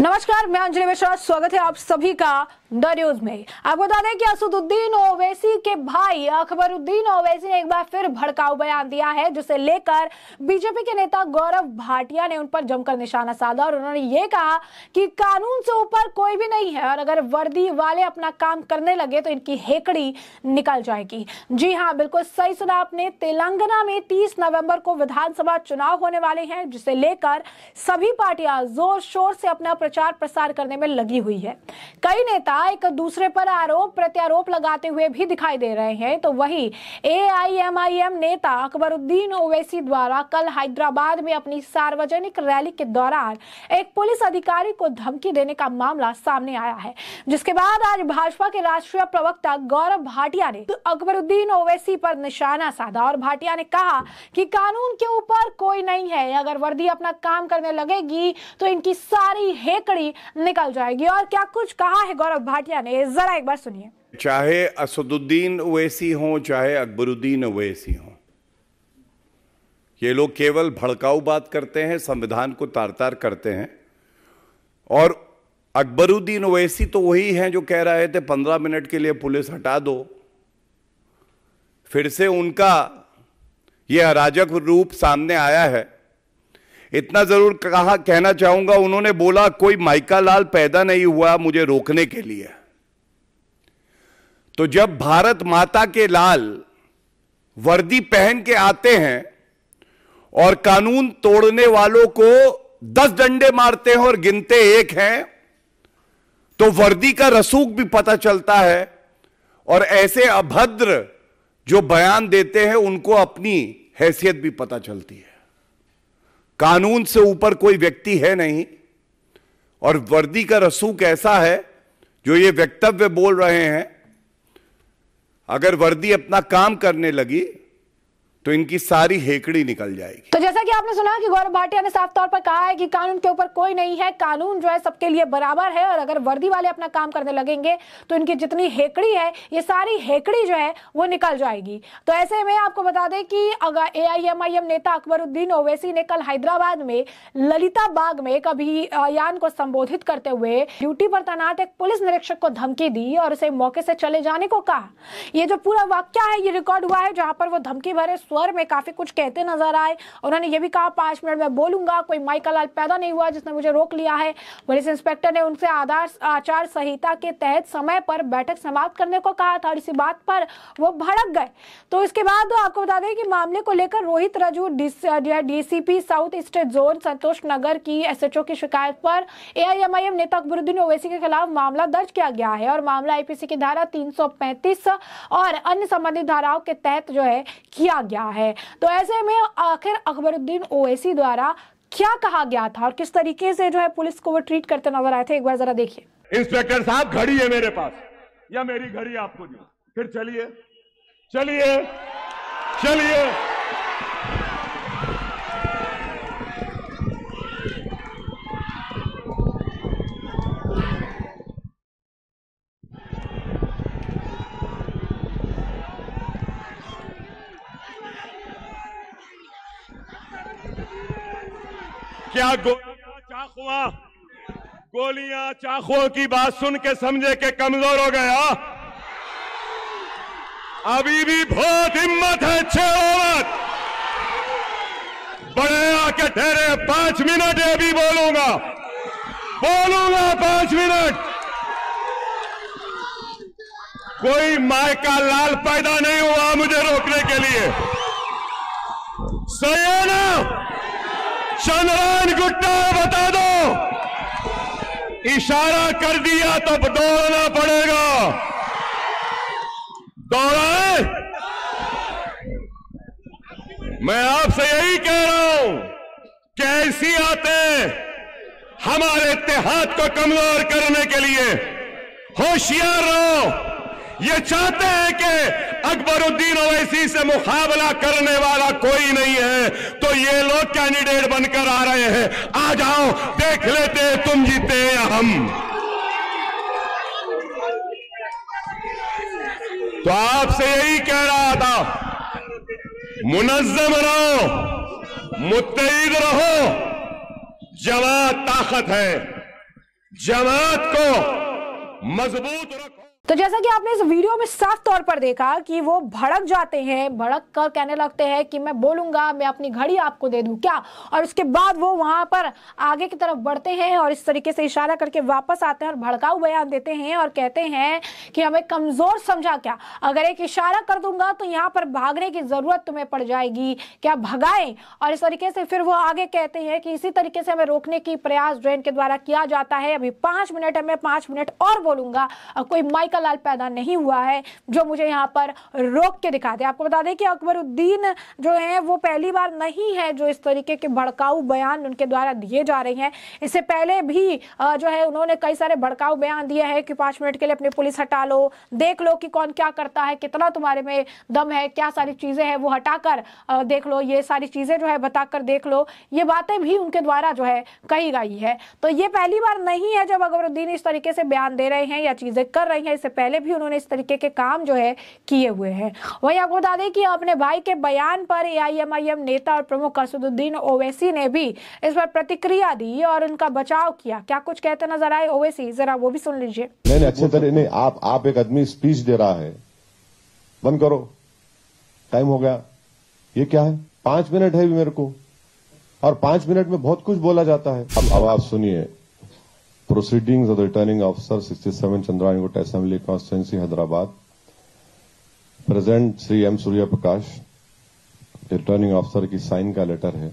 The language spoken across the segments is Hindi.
नमस्कार मैं अंजलि मिश्रा स्वागत है आप सभी का द न्यूज़ में आपको बता दें कि असदुद्दीन ओवैसी के भाई अकबरुद्दीन ओवैसी ने एक बार फिर भड़काऊ बयान दिया है, जिसे लेकर बीजेपी के नेता गौरव भाटिया ने उन पर जमकर निशाना साधा और उन्होंने ये कहा कि कानून से ऊपर कोई भी नहीं है और अगर वर्दी वाले अपना काम करने लगे तो इनकी हेकड़ी निकल जाएगी। जी हाँ बिल्कुल सही सुना आपने। तेलंगाना में तीस नवंबर को विधानसभा चुनाव होने वाले हैं, जिसे लेकर सभी पार्टियाँ ज़ोर शोर से अपना प्रचार प्रसार करने में लगी हुई है। कई नेता एक दूसरे पर आरोप, प्रत्यारोप लगाते हुए भी दिखाई दे रहे हैं। तो वही एआईएमआईएम नेता अकबरुद्दीन ओवैसी द्वारा कल हैदराबाद में अपनी सार्वजनिक रैली के दौरान एक पुलिस अधिकारी को धमकी देने का मामला सामने आया है। जिसके बाद आज भाजपा के राष्ट्रीय प्रवक्ता गौरव भाटिया ने अकबरुद्दीन ओवैसी पर निशाना साधा और भाटिया ने कहा कि कानून के ऊपर कोई नहीं है। अगर वर्दी अपना काम करने लगेगी तो इनकी सारी हेकड़ी निकल जाएगी। और क्या कुछ कहा है गौरव भाटिया ने, जरा एक बार सुनिए। चाहे असदुद्दीन ओवैसी हों, चाहे अकबरुद्दीन ओवैसी हों, ये लोग केवल भड़काऊ बात करते हैं, संविधान को तार तार करते हैं। और अकबरुद्दीन ओवैसी तो वही हैं जो कह रहे थे, पंद्रह मिनट के लिए पुलिस हटा दो। फिर से उनका यह अराजक रूप सामने आया है। इतना ज़रूर कहा, कहना चाहूँगा, उन्होंने बोला, कोई माइका लाल पैदा नहीं हुआ मुझे रोकने के लिए. तो जब भारत माता के लाल वर्दी पहन के आते हैं और कानून तोड़ने वालों को दस डंडे मारते हैं और गिनते एक हैं तो वर्दी का रसूख भी पता चलता है और ऐसे अभद्र जो बयान देते हैं, उनको अपनी हैसियत भी पता चलती है। कानून से ऊपर कोई व्यक्ति है नहीं। और वर्दी का रसूख ऐसा है, जो ये वक्तव्य बोल रहे हैं, अगर वर्दी अपना काम करने लगी तो इनकी सारी हेकड़ी निकल जाएगी। तो जैसा कि आपने सुना कि गौरव भाटिया ने साफ़ तौर पर कहा है कि कानून के ऊपर कोई नहीं है, कानून जो है सबके लिए बराबर है और अगर वर्दी वाले अपना काम करने लगेंगे तो इनकी जितनी हेकड़ी है, ये सारी हेकड़ी जो है, वो निकल जाएगी। तो ऐसे में आपको बता दें कि अगर एआईएमआईएम नेता अकबरुद्दीन ओवैसी ने कल हैदराबाद में ललिता बाग में एक अभियान को संबोधित करते हुए ड्यूटी पर तैनात एक पुलिस निरीक्षक को धमकी दी और उसे मौके से चले जाने को कहा। यह जो पूरा वाक्य है, ये रिकॉर्ड हुआ है जहाँ पर वो धमकी भरे स्वर में काफ़ी कुछ कहते नज़र आए। उन्होंने ये भी कहा, पाँच मिनट में बोलूँगा, कोई माइकल लाल पैदा नहीं हुआ जिसने मुझे रोक लिया है। पुलिस इंस्पेक्टर ने उनसे आधार, आचार संहिता के तहत समय पर बैठक समाप्त करने को कहा था इसी बात पर वो भड़क गए। तो इसके बाद आपको बता दें कि मामले को लेकर Rohit Raju DCP, south east zone, Santosh Nagar की एसएचओ की शिकायत पर एआईएमआईएम नेता अकबरुद्दीन ओवैसी के खिलाफ मामला दर्ज किया गया है और मामला आईपीसी की धारा 335 और अन्य संबंधित धाराओं के तहत जो है किया गया है। तो ऐसे में आखिर अकबरुद्दीन ओवैसी द्वारा क्या कहा गया था और किस तरीके से जो है पुलिस को वो ट्रीट करते नज़र आए थे? एक बार जरा देखिए। इंस्पेक्टर साहब, घड़ी है मेरे पास। या मेरी घड़ी आपको दी? फिर चलिए चलिए चलिए। क्या गोलियाँ चाखुआ। गोलियाँ चाकुओं की बात सुन के समझे के कमज़ोर हो गया अभी भी बहुत हिम्मत है, छह ओवर। बड़े आके ठहरे, पाँच मिनट है अभी बोलूँगा। बोलूँगा पाँच मिनट। कोई माय का लाल पैदा नहीं हुआ मुझे रोकने के लिए। सही है ना? चंद्रायन गुट्टा, बता दो। इशारा कर दिया तो दौड़ना पड़ेगा। दौड़ाए। मैं आपसे यही कह रहा हूँ कैसी आते हमारे इतिहाद को कमज़ोर करने के लिए होशियार रहो। ये चाहते हैं कि अकबरुद्दीन ओवैसी से मुकाबला करने वाला कोई नहीं है। तो ये लोग कैंडिडेट बनकर आ रहे हैं। आ जाओ, देख लेते तुम जीते या हम। तो आपसे यही कह रहा था मुनजम रहो मुतईद रहो, जमात ताकत है। जमात को मज़बूत रखो। तो जैसा कि आपने इस वीडियो में साफ़ तौर पर देखा कि वो भड़क जाते हैं, भड़क कर कहने लगते हैं कि मैं बोलूँगा, मैं अपनी घड़ी आपको दे दूँ क्या? और उसके बाद वो वहाँ पर आगे की तरफ़ बढ़ते हैं और इस तरीके से इशारा करके वापस आते हैं और भड़काऊ बयान देते हैं और कहते हैं कि हमें कमज़ोर समझा क्या? अगर एक इशारा कर दूँगा तो यहाँ पर भागने की ज़रूरत तुम्हें पड़ जाएगी। क्या भगाए? और इस तरीके से फिर वो आगे कहते हैं कि इसी तरीके से हमें रोकने की प्रयास ड्रेन के द्वारा किया जाता है। अभी पाँच मिनट है, मैं पाँच मिनट और बोलूँगा। कोई माइकल लाल पैदा नहीं हुआ है, जो मुझे यहाँ पर रोक के दिखा दे। आपको बता दें कि अकबरुद्दीन जो है, वो पहली बार नहीं है जो इस तरीके के भड़काऊ बयान उनके द्वारा दिए जा रहे हैं। इससे पहले भी जो है, उन्होंने कई सारे भड़काऊ बयान दिए हैं कि पाँच मिनट के लिए अपनी पुलिस हटा लो, देख लो कि कौन क्या करता है, कितना तुम्हारे में दम है, क्या सारी चीज़ें हैं, वो हटाकर देख लो, ये सारी चीज़ें जो है बताकर देख लो। ये बातें भी उनके द्वारा जो है कही गई है। तो ये पहली बार नहीं है जब अकबरुद्दीन इस तरीके से बयान दे रहे हैं या चीज़ें कर रही हैं इससे पहले भी उन्होंने इस तरीके के काम जो है किए हुए हैं। वही आपको बता दें कि अपने भाई के बयान पर एआईएमआईएम नेता और प्रमुख असदुद्दीन ओवैसी ने भी इस पर प्रतिक्रिया दी और उनका बचाव किया। क्या कुछ कहते नज़र आए ओवैसी? जरा वो भी सुन लीजिए। नहीं अच्छे तरह नहीं आप आप एक आदमी स्पीच दे रहा है। बंद करो। टाइम हो गया। ये क्या है? पाँच मिनट है भी मेरे को। और पाँच मिनट में बहुत कुछ बोला जाता है। अब अब आप सुनिए। Proceedings of the returning officer 67 Chandrayanagut Assembly Constituency Hyderabad present Shri M Surya Prakash returning officer की साइन का लेटर है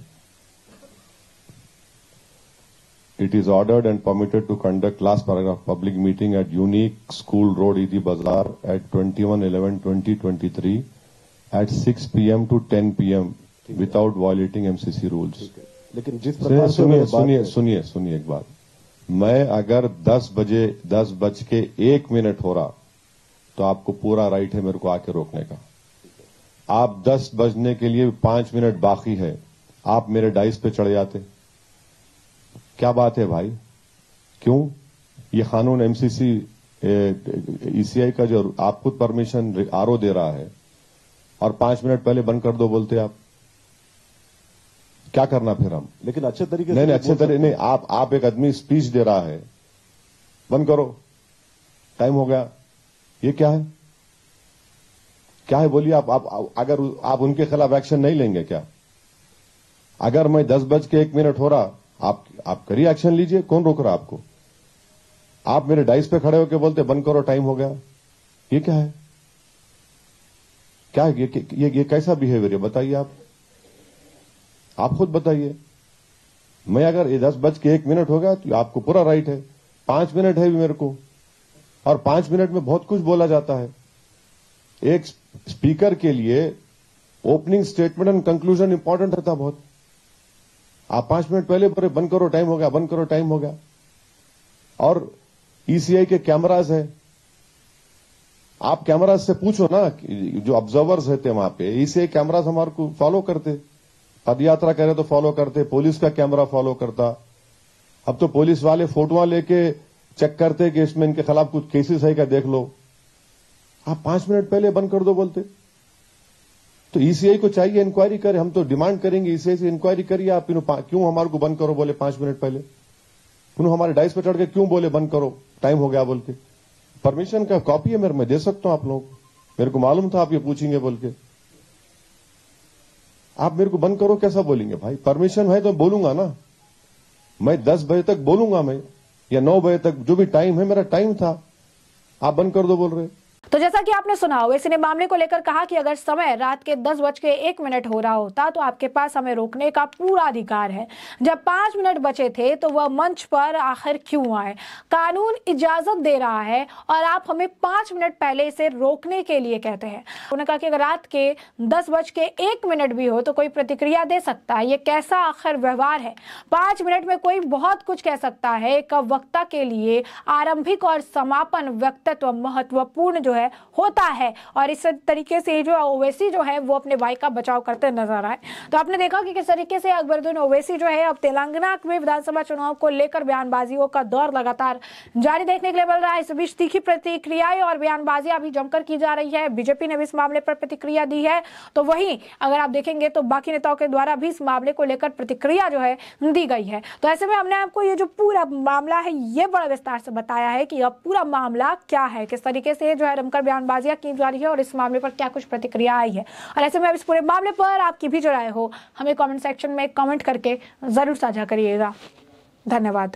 It is ordered and permitted to conduct last paragraph public meeting at Unique School Road, Idi Bazaar at 21-11-2023 at 6 p.m. to 10 p.m. without violating MCC rules. लेकिन जिस प्रकार सुनिए सुनिए सुनिए सुनिए एक बात मैं अगर 10 बजे 10 बज के एक मिनट हो रहा तो आपको पूरा राइट है मेरे को आके रोकने का। आप 10 बजने के लिए पाँच मिनट बाकी है, आप मेरे डाइस पे चढ़ जाते। क्या बात है भाई? क्यों? ये कानून एमसीसी ईसीआई का जो आप खुद परमिशन आरओ दे रहा है, और पाँच मिनट पहले बंद कर दो बोलते आप। क्या करना फिर हम? लेकिन अच्छे तरीके नहीं से नहीं अच्छे तरीके नहीं आप आप एक आदमी स्पीच दे रहा है। बंद करो। टाइम हो गया। ये क्या है? क्या है? बोलिए आप, आप अगर आप उनके खिलाफ एक्शन नहीं लेंगे क्या? अगर मैं दस बज के एक मिनट हो रहा आप आप करिए एक्शन लीजिए। कौन रोक रहा आपको? आप मेरे डाइस पे खड़े होकर बोलते बंद करो टाइम हो गया। ये क्या है? क्या है? ये, ये, ये कैसा बिहेवियर है? बताइए आप। आप खुद बताइए। मैं अगर ये दस बज के एक मिनट हो गया तो आपको पूरा राइट है। पाँच मिनट है भी मेरे को। और पाँच मिनट में बहुत कुछ बोला जाता है। एक स्पीकर के लिए opening statement and conclusion important रहता बहुत। आप पाँच मिनट पहले बोले, बंद करो टाइम हो गया, बंद करो टाइम हो गया। और ईसीआई के कैमराज है। आप कैमराज से पूछो ना जो ऑब्जर्वर्स रहते वहाँ पे ईसीआई कैमराज हमारे को फॉलो करते। पद यात्रा करे तो फॉलो करते पुलिस का कैमरा फॉलो करता। अब तो पुलिस वाले फोटोआ लेके चेक करते कि इसमें इनके खिलाफ कुछ केसेस है क्या, देख लो। आप पाँच मिनट पहले बंद कर दो बोलते। तो ईसीआई को चाहिए इंक्वायरी करे, हम तो डिमांड करेंगे ईसीआई से इंक्वायरी करिए, आप क्यों हमारे को बंद करो बोले पाँच मिनट पहले? उन्होंने हमारे डाइस पर चढ़ के क्यों बोले बंद करो? टाइम हो गया बोल के। परमिशन का कॉपी है मेरे, मैं दे सकता हूँ आप लोग मेरे को मालूम था आप ये पूछेंगे बोल के। आप मेरे को बंद करो, कैसा बोलेंगे? भाई परमिशन है तो बोलूँगा ना। मैं दस बजे तक बोलूँगा मैं, या नौ बजे तक, जो भी टाइम है, मेरा टाइम था। आप बंद कर दो बोल रहे। तो जैसा कि आपने सुना, ओवैसी ने मामले को लेकर कहा कि अगर समय रात के दस बज के एक मिनट हो रहा होता तो आपके पास हमें रोकने का पूरा अधिकार है। जब पाँच मिनट बचे थे तो वह मंच पर आखिर क्यों आए? कानून इजाज़त दे रहा है और आप हमें पाँच मिनट पहले इसे रोकने के लिए कहते हैं। उन्होंने कहा कि अगर रात के दस बज के एक मिनट भी हो तो कोई प्रतिक्रिया दे सकता है। ये कैसा आखिर व्यवहार है? पाँच मिनट में कोई बहुत कुछ कह सकता है। एक वक्ता के लिए आरंभिक और समापन व्यक्तित्व महत्वपूर्ण जो है होता है। और इस तरीके से जो ओवैसी जो है, वो अपने भाई का बचाव करते नज़र आए। तो आपने देखा कि किस तरीके से अकबरुद्दीन ओवैसी जो है, अब तेलंगाना में विधानसभा चुनाव को लेकर बयानबाजियों का दौर लगातार जारी देखने के लिए मिल रहा है। इस बीच तीखी प्रतिक्रियाएँ और बयानबाजियाँ अभी जमकर की जा रही है। बीजेपी ने भी इस मामले पर प्रतिक्रिया दी है। तो वहीं अगर आप देखेंगे तो बाकी नेताओं के द्वारा भी इस मामले को लेकर प्रतिक्रिया जो है, दी गई है। तो ऐसे में हमने आपको ये जो पूरा मामला है, ये बड़ा विस्तार से बताया है कि अब पूरा मामला क्या है? किस तरीके से जो है रमकर बयानबाजियाँ की जा रही है और इस मामले पर क्या कुछ प्रतिक्रिया आई है? और ऐसे में अब इस पूरे मामले पर आपकी भी जो राय हो। हमें कॉमेंट सेक्शन में कमेंट करके ज़रूर साझा करिएगा। धन्यवाद।